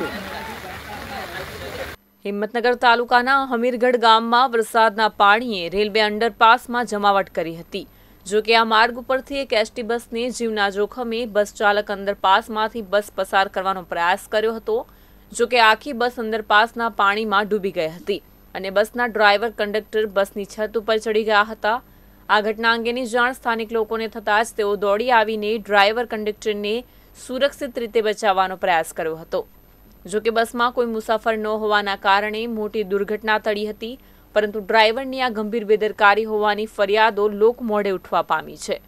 હતું હિંમતનગર તાલુકાના હમીરગઢ ગામમાં વરસાદના પાણીએ રેલવે અંડરપાસમાં જમાવટ કરી હતી. જો કે આ માર્ગ ઉપરથી એક એસટી બસને જીવના જોખમે બસ ચાલક અંડરપાસમાંથી બસ પસાર કરવાનો પ્રયાસ કર્યો હતો. જો કે આખી બસ અંડરપાસના પાણીમાં ડૂબી ગઈ હતી અને બસના ડ્રાઈવર કંડક્ટર બસની છત ઉપર ચડી ગયા હતા. આ ઘટના અંગેની જાણ સ્થાનિક લોકોને થતાં જ તેઓ દોડી આવીને ડ્રાઈવર કંડક્ટરને સુરક્ષિત રીતે બચાવવાનો પ્રયાસ કર્યો હતો. જો કે બસમાં કોઈ મુસાફર ન હોવાના કારણે મોટી દુર્ઘટના ટળી હતી, પરંતુ ડ્રાઈવરની આ ગંભીર બેદરકારી હોવાની ફરિયાદો લોકમોઢે ઉઠવા પામી છે.